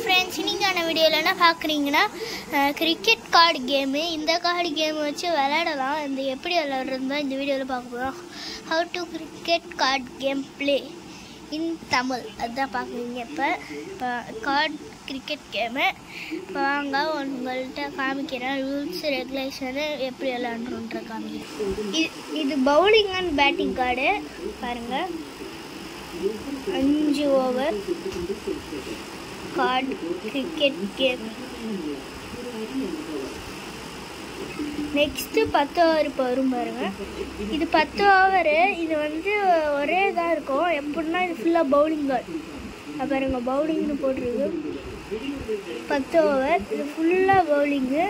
Friends இன்னைக்கான வீடியோவில் என்ன பார்க்குறீங்கன்னா கிரிக்கெட் கார்டு கேமு இந்த கார்டு கேம் வச்சு விளையாடலாம். இந்த எப்படி விளையாடுறது தான் இந்த வீடியோவில் பார்க்க போகிறோம் how to cricket card game play in Tamil அதுதான் பார்க்குறீங்க இப்போ. இப்போ கார்டு கிரிக்கெட் கேமு இப்போ வாங்க உங்கள்கிட்ட காமிக்கிறேன். ரூல்ஸ் ரெகுலேஷனு எப்படி விளையாடுறோன்ற காமிக்கிறேன். இது இது பவுலிங் அண்ட் பேட்டிங் கார்டு பாருங்கள் அஞ்சு over card cricket game next பத்து ஓவர் இப்போ வரும் பாருங்க. இது பத்து ஓவரு இது வந்து ஒரே இதாக இருக்கும். எப்படின்னா இது ஃபுல்லாக பவுலிங் கார்டு பாருங்க பவுலிங்னு போட்டிருக்கு. பத்து ஓவர் இது ஃபுல்லாக பவுலிங்கு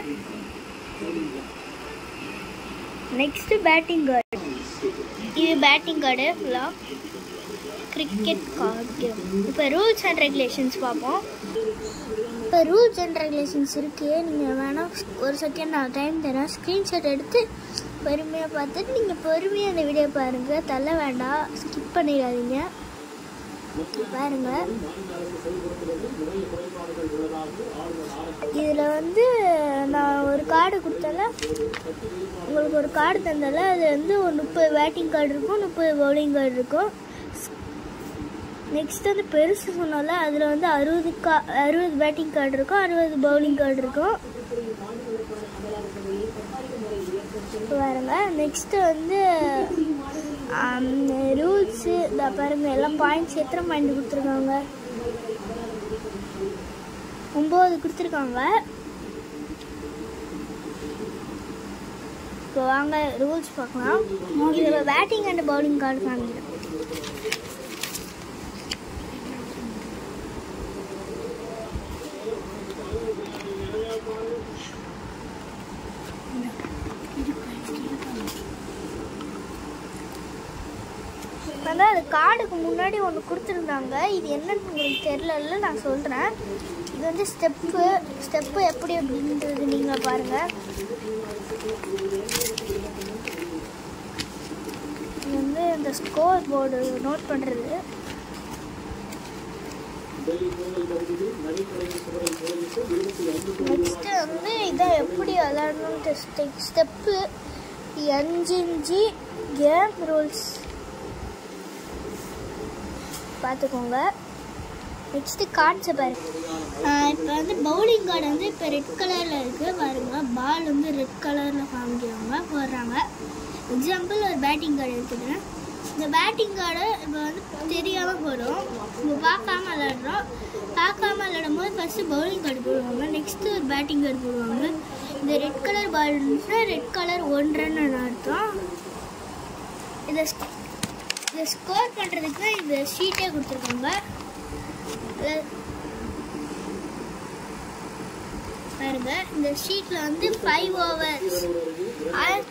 நெக்ஸ்ட்டு பேட்டிங் கார்டு இது பேட்டிங் கார்டு ஃபுல்லாக கிரிக்கெட் கார்டு கேம் இப்போ ரூல்ஸ் அண்ட் ரெகுலேஷன்ஸ் பார்ப்போம். இப்போ ரூல்ஸ் அண்ட் ரெகுலேஷன்ஸ் இருக்குது நீங்கள் வேணால் ஒரு செகண்ட் நான் டைம் தரேன். ஸ்க்ரீன்ஷாட் எடுத்து பொறுமையாக பார்த்துட்டு நீங்கள் பொறுமையாக அந்த வீடியோ பாருங்கள் தள்ள வேண்டாம். ஸ்கிப் பண்ணிடாதீங்க. பாருங்கள் இதில் வந்து நான் ஒரு கார்டு கொடுத்தால உங்களுக்கு ஒரு கார்டு தந்தால அது வந்து ஒரு முப்பது பேட்டிங் கார்டு இருக்கும். முப்பது பவுலிங் கார்டு இருக்கும். நெக்ஸ்ட் வந்து பெருசு சொன்னால அதில் வந்து அறுபது கா அறுபது பேட்டிங் கார்டு இருக்கும் அறுபது பவுலிங் கார்டு இருக்கும். பாருங்க நெக்ஸ்ட்டு வந்து ரூல்ஸு இந்த பாருங்கள் எல்லாம் பாயிண்ட்ஸ் எத்தனை பாயிண்ட் கொடுத்துருக்காங்க? ஒம்பது கொடுத்துருக்காங்க. இப்போ வாங்க ரூல்ஸ் பார்க்கலாம். இதில் பேட்டிங் அண்ட் பவுலிங் கார்டு காமிக்கிறேன். அந்த கார்டுக்கு முன்னாடி ஒன்று கொடுத்துருந்தாங்க. இது என்னன்னு உங்களுக்கு நான் சொல்கிறேன் இது வந்து ஸ்டெப்பு ஸ்டெப்பு எப்படி அப்படின்றது நீங்கள் பாருங்கள் இது வந்து இந்த ஸ்கோர் போர்டு நோட் பண்ணுறது நெக்ஸ்ட்டு வந்து இதை எப்படி விளாடணுன்ட்டு ஸ்டெப்பு அஞ்சு இஞ்சி கேம் ரூல்ஸ் பார்த்துக்கோங்க. நெக்ஸ்ட்டு கார்ட்ஸை பாருங்க இப்போ வந்து பவுலிங் கார்டு வந்து இப்போ ரெட் கலரில் இருக்குது பாருங்க பால் வந்து ரெட் கலரில் காமிக்கிறாங்க போடுறாங்க. எக்ஸாம்பிள் ஒரு பேட்டிங் கார்டு எடுத்துக்கிறேன் இந்த பேட்டிங் கார்டு இப்போ வந்து தெரியாமல் போடும். இப்போ பார்க்காம விளாடுறோம் பார்க்காம விளாடும் போது ஃபஸ்ட்டு பவுலிங் கார்டு போடுவாங்க. நெக்ஸ்ட்டு ஒரு பேட்டிங் கார்டு போடுவாங்க. இந்த ரெட் கலர் பால் இருந்துச்சுன்னா ரெட் கலர் ஒன்றன்னு அர்த்தம். இதை இதை ஸ்கோர் பண்ணுறதுக்கு இந்த ஷீட்டே கொடுத்துருக்காங்க. பாருங்க இந்த ஷீட்டில் வந்து five overs or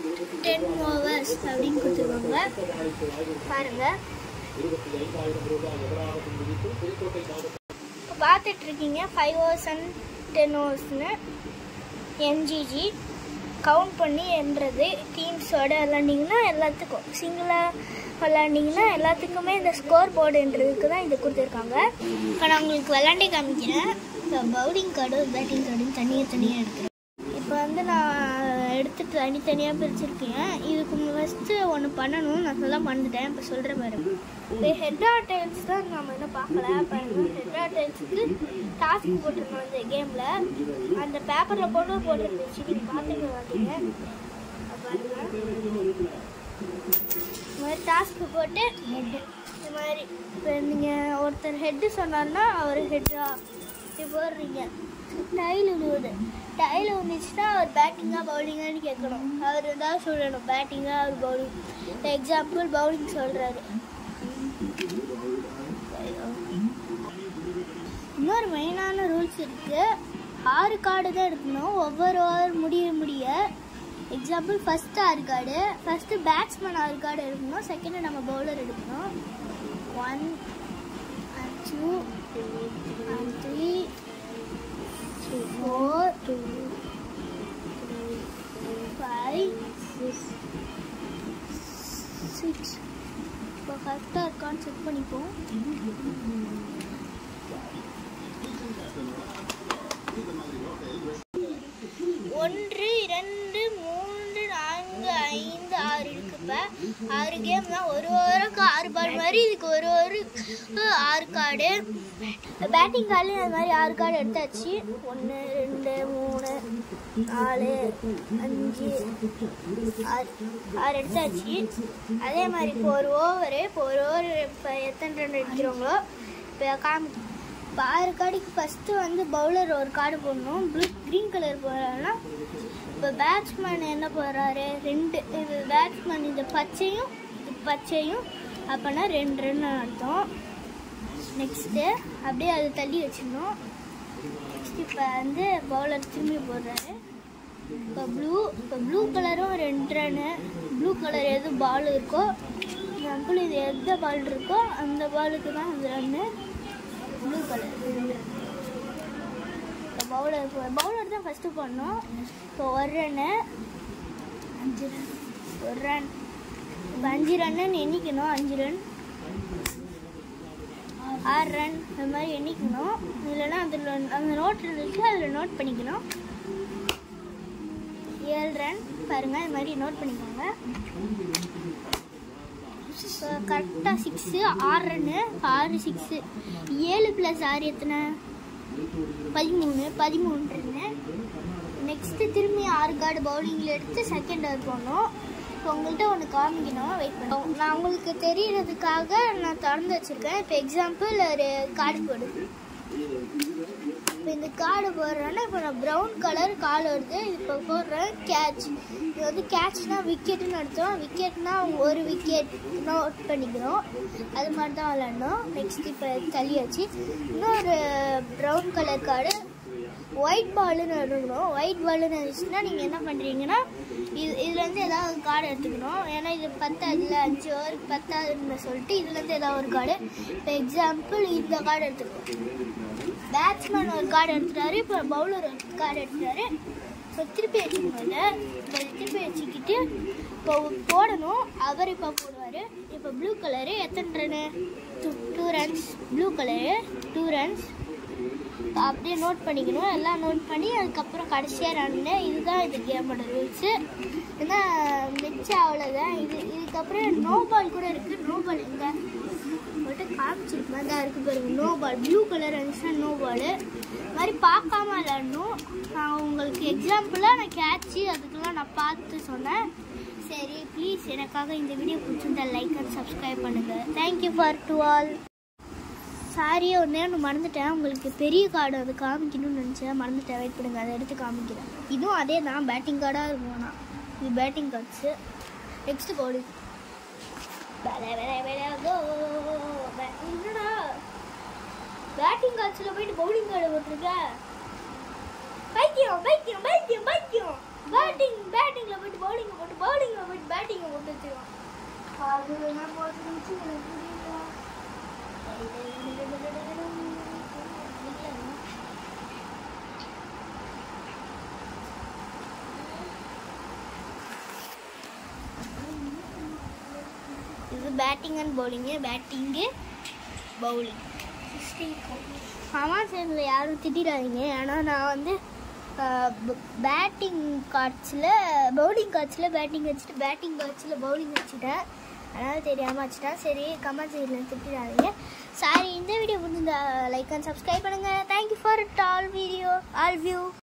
ten overs அப்படின்னு கொடுத்துருக்காங்க. பாருங்க. இப்போ பார்த்துட்டு இருக்கீங்க ஃபைவ் ஓவர்ஸ் அண்ட் டென் ஓவர்ஸ்னு என்ஜிஜி கவுண்ட் பண்ணி என்றது டீம்ஸோட விளாண்டிங்கன்னா எல்லாத்துக்கும். சிங்கிளாக விளாண்டிங்கன்னா எல்லாத்துக்குமே இந்த ஸ்கோர் போர்டுன்றதுக்கு தான் இது கொடுத்துருக்காங்க. இப்போ நான் உங்களுக்கு விளாண்டே காமிக்கிறேன். இப்போ பவுலிங் கார்டு பேட்டிங் கார்டும் தனியாக தனியாக எடுக்கிறேன். இப்போ வந்து நான் எடுத்துட்டு தனித்தனியாக பிரிச்சிருக்கேன். இதுக்கு ஃபஸ்ட்டு ஒன்று பண்ணணும். நான் சொல்ல மறந்துட்டேன். இப்போ சொல்கிறேன் மாதிரி. இப்போ ஹெட் ஆர் டைல்ஸ் தான் நம்ம இன்னும் பார்க்கல. ஹெட்ரா ஹெட் ஆர் டைல்ஸுக்கு டாஸ்க் போட்டிருந்தோம் இந்த கேமில் அந்த பேப்பரில் போட்டு போட்டிருந்துச்சு நீங்கள் பார்த்துக்க மாட்டீங்க பாருங்க. இந்த மாதிரி டாஸ்க்கு போட்டு ஹெட்டு இந்த மாதிரி இப்போ நீங்கள் ஒருத்தர் ஹெட்டு சொன்னார்னா அவர் ஹெட்டா இப்படி போடுறீங்க. டைல் விழுவுது டைல் உழுந்துச்சுன்னா அவர் பேட்டிங்காக பவுலிங்கான்னு கேட்கணும். அவர் தான் சொல்லணும். பேட்டிங்காக அவர் பவுலிங் எக்ஸாம்பிள் பவுலிங் சொல்கிறாரு இன்னொரு மெயினான ரூல்ஸ் இருக்குது ஆறு கார்டு தான் எடுக்கணும். ஒவ்வொரு ஓவர் முடிய முடிய எக்ஸாம்பிள் ஃபஸ்ட்டு ஆறு கார்டு ஃபஸ்ட்டு பேட்ஸ்மேன் ஆறு கார்டு எடுக்கணும். செகண்டு நம்ம பவுலர் எடுக்கணும். One and two and three four two five six six இப்போ கரெக்டாக இருக்கான்னு செக் பண்ணிப்போம். ஒன்று ஆறு கேம் தான். ஒரு ஓவருக்கு ஆறு பால் மாதிரி இதுக்கு ஒரு ஓவருக்கு ஆறு கார்டு பேட்டிங் கார்டு அது மாதிரி ஆறு கார்டு எடுத்தாச்சு. ஒன்று ரெண்டு மூணு நாலு அஞ்சு ஆறு ஆறு எடுத்தாச்சு. அதே மாதிரி இப்போ ஒரு ஓவரு இப்போ ஒரு ஓவர் இப்போ எத்தனை ரன் அடிக்கிறோங்களோ இப்போ காமி இப்போ ஆறு கார்டுக்கு ஃபஸ்ட்டு வந்து பவுலர் ஒரு கார்டு போடணும். ப்ளூ க்ரீன் கலர் போடலாம் இப்போ பேட்ஸ்மேன் என்ன போடுறாரு ரெண்டு இது பேட்ஸ்மேன் இந்த பச்சையும் இது பச்சையும் அப்போனா ரெண்டு ரன் அர்த்தம். நெக்ஸ்ட்டு அப்படியே அதை தள்ளி வச்சிடணும். நெக்ஸ்ட் இப்போ வந்து பவுலர் திரும்பி போடுறாரு. இப்போ ப்ளூ இப்போ ப்ளூ கலரும் ரெண்டு ரன்னு ப்ளூ கலர் எது பால் இருக்கோ எக்ஸாம்பிள் இது எந்த பால் இருக்கோ அந்த பாலுக்கு தான் அந்த ரன்னு ப்ளூ கலர் ரெண்டு பவுலர் பவுலர் தான் ஃபஸ்ட்டு பண்ணோம் இப்போ ஒரு ரன்னு அஞ்சு ரன் ஒரு ரன் இப்போ அஞ்சு ரன்னு எண்ணிக்கணும். அஞ்சு ரன் ஆறு ரன் இந்த மாதிரி எண்ணிக்கணும். இல்லைன்னா அதில் அந்த நோட் இருந்துச்சு அதில் நோட் பண்ணிக்கணும். ஏழு ரன் பாருங்கள் இது மாதிரி நோட் பண்ணிக்கோங்க. இப்போ கரெக்டாக சிக்ஸு ஆறு ரன்னு ஆறு சிக்ஸு ஏழு ப்ளஸ் ஆறு எத்தனை? பதிமூணு பதிமூன்றுங்க நெக்ஸ்ட்டு திரும்பி ஆறு கார்டு பவுலிங்கில் எடுத்து செகண்ட் ஓவர் போனோம் இப்போ உங்கள்கிட்ட ஒன்று காமிக்கணும். வெயிட் பண்ணுவோம் நான் உங்களுக்கு தெரியறதுக்காக நான் திறந்து வச்சுருக்கேன். இப்போ எக்ஸாம்பிள் ஒரு கார்டு போடு. இந்த கார்டு போடுறேன்னா இப்போ நான் ப்ரௌன் கலர் கால் வருது. இப்போ போடுறேன் கேட்ச் இது வந்து கேட்ச்னா விக்கெட்டுன்னு அர்த்தம். விக்கெட்னா ஒரு விக்கெட் நோட் பண்ணிக்கிறோம். அது மாதிரி தான் விளாடணும் நெக்ஸ்ட் இப்போ தள்ளியாச்சு. இன்னொரு ப்ரௌன் கலர் கார்டு ஒயிட் பாலுன்னு எடுக்கணும் ஒயிட் பாலுன்னு இருந்துச்சுன்னா நீங்கள் என்ன பண்ணுறீங்கன்னா இது இதுலேருந்து ஏதாவது கார்டு எடுத்துக்கணும். ஏன்னா இது பத்தாதுல அஞ்சு ஓவருக்கு பத்தாதுன்னு சொல்லிட்டு இதுலேருந்து ஏதாவது ஒரு கார்டு இப்போ எக்ஸாம்பிள் இந்த கார்டு எடுத்துக்கணும். பேட்ஸ்மேன் ஒரு கார்டு எடுத்துட்டாரு இப்போ பவுலர் ஒரு கார்டு எடுத்துட்டாரு. இப்போ திருப்பி வச்சுக்கோங்க இப்போ திருப்பி வச்சுக்கிட்டு இப்போ போடணும். அவர் இப்போ போடுவார். இப்போ ப்ளூ கலரு எத்தனை run two two runs blue colour two runs அப்படியே நோட் பண்ணிக்கணும். எல்லாம் நோட் பண்ணி அதுக்கப்புறம் கடைசியாக ரன்னு இதுதான் இது கேமோட ரூல்ஸு ஏன்னா மிச்சம் அவ்வளோதான் இது இதுக்கப்புறம் நோ பால் கூட இருக்குது நோ பால் எங்கே? மட்டும் மாதிரி தான் இருக்குது பாருங்க. நோ பால் ப்ளூ கலர் இருந்துச்சுன்னா நோ பால் மாதிரி பார்க்காம விளாடணும் நான் உங்களுக்கு எக்ஸாம்பிளாக நான் கேட்ச்சு அதுக்கெல்லாம் நான் பார்த்து சொன்னேன். சரி ப்ளீஸ் எனக்காக இந்த வீடியோ பிடிச்சிருந்தா லைக் அண்ட் சப்ஸ்கிரைப் பண்ணுங்கள் thank you for to all sorry ஒரு நேரம் மறந்துட்டேன். உங்களுக்கு பெரிய கார்டு அது காமிக்கணும்னு நினச்சேன். மறந்துட்டேன். வெயிட் பண்ணுங்கள் அதை எடுத்து காமிக்கிறேன். இதுவும் அதே தான் பேட்டிங் கார்டாக இருக்கும் ஆனால் இது பேட்டிங் கார்ட்ஸு நெக்ஸ்ட் கார்டு என்னடா? பேட்டிங் கார்ட்ஸில் போயிட்டு பவுலிங் கார்டு போட்டிருக்க? பைத்தியம் பைத்தியம் பைத்தியம் பைத்தியம். பேட்டிங் பேட்டிங்கில் போயிட்டு பவுலிங் போட்டு பவுலிங்கில் போயிட்டு பேட்டிங்கை போட்டு வச்சுருவோம் அது என்ன போட்டு எனக்கு புரியல. இது batting and bowling batting bowling ஆமாம் சார் யாரும் திட்டிடாதீங்க. ஏன்னா நான் வந்து பேட்டிங் கார்ட்ஸில் பவுலிங் கார்ட்ஸில் பேட்டிங் வச்சுட்டு பேட்டிங் கார்ட்ஸில் பவுலிங் வச்சுட்டேன். அதனால் தெரியாமல் வச்சுட்டேன். சரி கமெண்ட் சைடில் திட்டிடாதீங்க. சாரி இந்த வீடியோ முடிஞ்சிருந்தா லைக் அண்ட் சப்ஸ்கிரைப் பண்ணுங்கள் thank you for all video all view